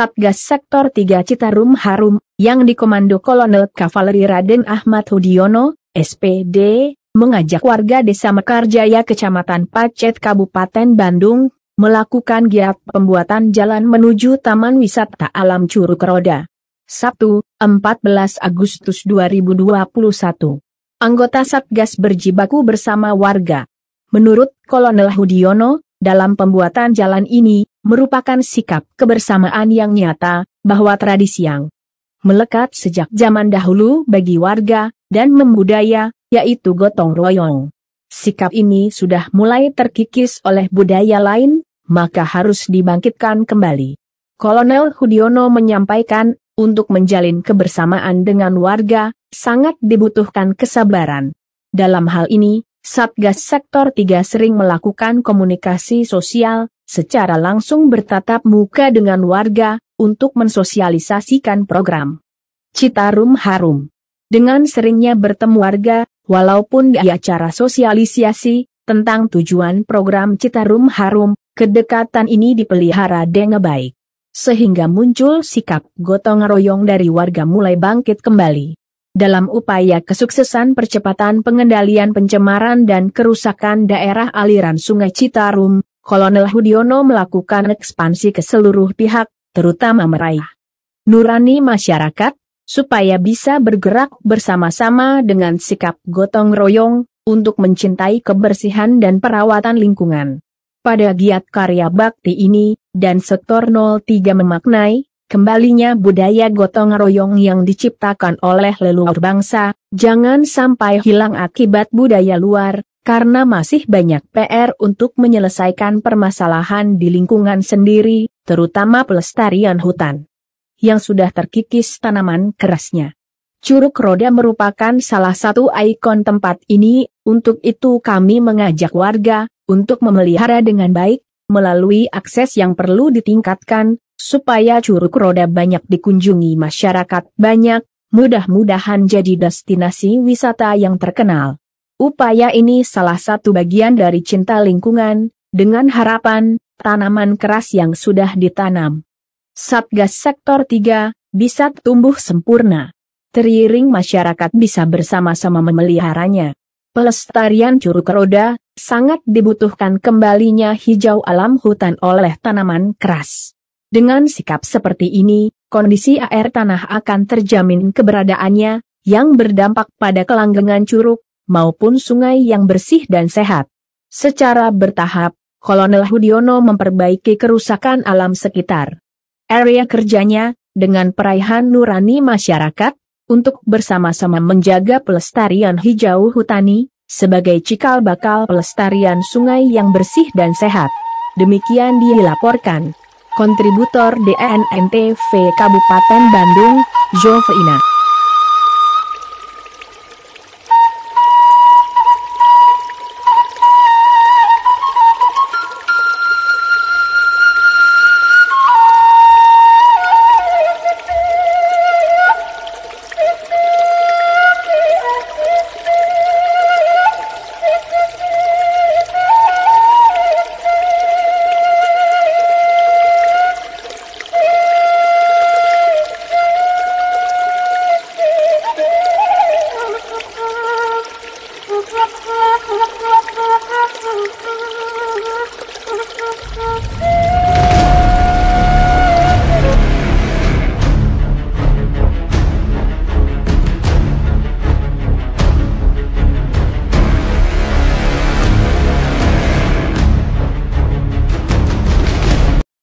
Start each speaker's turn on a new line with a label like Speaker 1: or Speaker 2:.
Speaker 1: Satgas Sektor 3 Citarum Harum, yang dikomando Kolonel Kavaleri Raden Ahmad Hudiono, SPD, mengajak warga Desa Mekarjaya Kecamatan Pacet Kabupaten Bandung, melakukan giat pembuatan jalan menuju Taman Wisata Alam Curug Roda. Sabtu, 14 Agustus 2021. Anggota Satgas berjibaku bersama warga. Menurut Kolonel Hudiono, dalam pembuatan jalan ini, merupakan sikap kebersamaan yang nyata, bahwa tradisi yang melekat sejak zaman dahulu bagi warga, dan membudaya, yaitu gotong royong. Sikap ini sudah mulai terkikis oleh budaya lain, maka harus dibangkitkan kembali. Kolonel Hudiono menyampaikan, untuk menjalin kebersamaan dengan warga, sangat dibutuhkan kesabaran. Dalam hal ini, Satgas Sektor 3 sering melakukan komunikasi sosial, secara langsung bertatap muka dengan warga, untuk mensosialisasikan program Citarum Harum. Dengan seringnya bertemu warga, walaupun di acara sosialisasi, tentang tujuan program Citarum Harum, kedekatan ini dipelihara dengan baik. Sehingga muncul sikap gotong royong dari warga mulai bangkit kembali. Dalam upaya kesuksesan percepatan pengendalian pencemaran dan kerusakan daerah aliran Sungai Citarum, Kolonel Hudiono melakukan ekspansi ke seluruh pihak, terutama meraih nurani masyarakat, supaya bisa bergerak bersama-sama dengan sikap gotong royong, untuk mencintai kebersihan dan perawatan lingkungan. Pada giat karya bakti ini, dan sektor 03 memaknai, kembalinya budaya gotong royong yang diciptakan oleh leluhur bangsa, jangan sampai hilang akibat budaya luar, karena masih banyak PR untuk menyelesaikan permasalahan di lingkungan sendiri, terutama pelestarian hutan. Yang sudah terkikis tanaman kerasnya. Curug Roda merupakan salah satu ikon tempat ini, untuk itu kami mengajak warga, untuk memelihara dengan baik, melalui akses yang perlu ditingkatkan, supaya Curug Roda banyak dikunjungi masyarakat banyak, mudah-mudahan jadi destinasi wisata yang terkenal. Upaya ini salah satu bagian dari cinta lingkungan, dengan harapan, tanaman keras yang sudah ditanam. Satgas Sektor 3, bisa tumbuh sempurna. Teriring masyarakat bisa bersama-sama memeliharanya. Pelestarian Curug Roda, sangat dibutuhkan kembalinya hijau alam hutan oleh tanaman keras. Dengan sikap seperti ini, kondisi air tanah akan terjamin keberadaannya, yang berdampak pada kelanggengan curug, maupun sungai yang bersih dan sehat. Secara bertahap, Kolonel Hudiono memperbaiki kerusakan alam sekitar. Area kerjanya, dengan peraihan nurani masyarakat, untuk bersama-sama menjaga pelestarian hijau hutani, sebagai cikal bakal pelestarian sungai yang bersih dan sehat. Demikian dilaporkan kontributor DNNTV Kabupaten Bandung, Jovina.
Speaker 2: oh, oh.